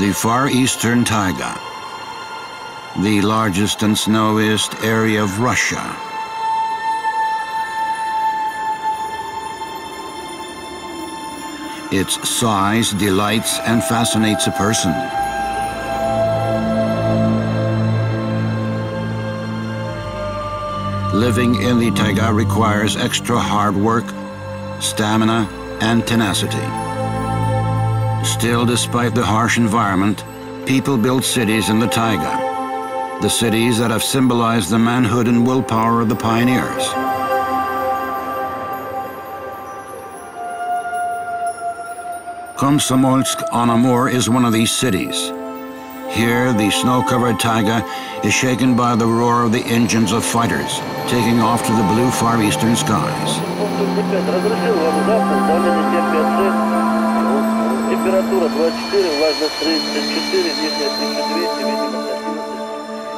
The far eastern taiga, the largest and snowiest area of Russia. Its size delights and fascinates a person. Living in the taiga requires extra hard work, stamina, and tenacity. Still, despite the harsh environment, people build cities in the taiga. The cities that have symbolized the manhood and willpower of the pioneers. Komsomolsk on Amur is one of these cities. Here, the snow-covered taiga is shaken by the roar of the engines of fighters, taking off to the blue far eastern skies.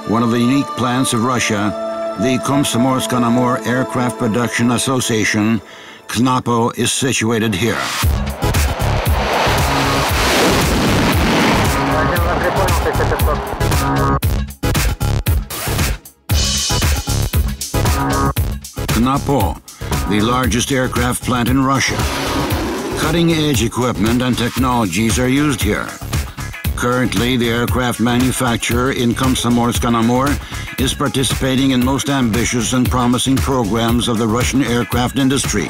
One of the unique plants of Russia, the Komsomolsk-on-Amur Aircraft Production Association, KnAAPO, is situated here. KnAAPO, the largest aircraft plant in Russia. Cutting-edge equipment and technologies are used here. Currently, the aircraft manufacturer in Komsomolsk-on-Amur is participating in most ambitious and promising programs of the Russian aircraft industry.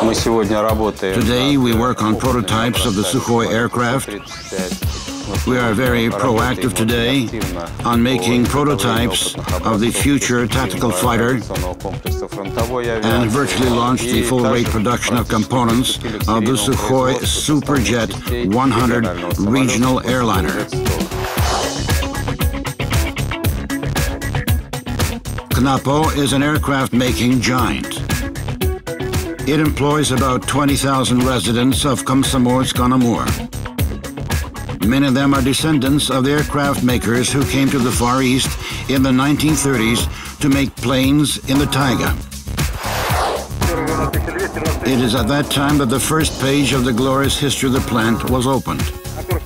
Today, we work on prototypes of the Sukhoi aircraft, we are very proactive today on making prototypes of the future tactical fighter and virtually launched the full-rate production of components of the Sukhoi Superjet 100 regional airliner. KnAAPO is an aircraft-making giant. It employs about 20,000 residents of Komsomolsk-on-Amur. Many of them are descendants of the aircraft makers who came to the Far East in the 1930s to make planes in the taiga. It is at that time that the first page of the glorious history of the plant was opened.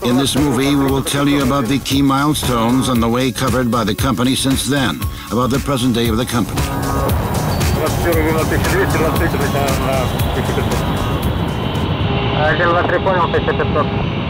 In this movie, we will tell you about the key milestones and the way covered by the company since then, about the present day of the company. Один, два, три, понял, 1500.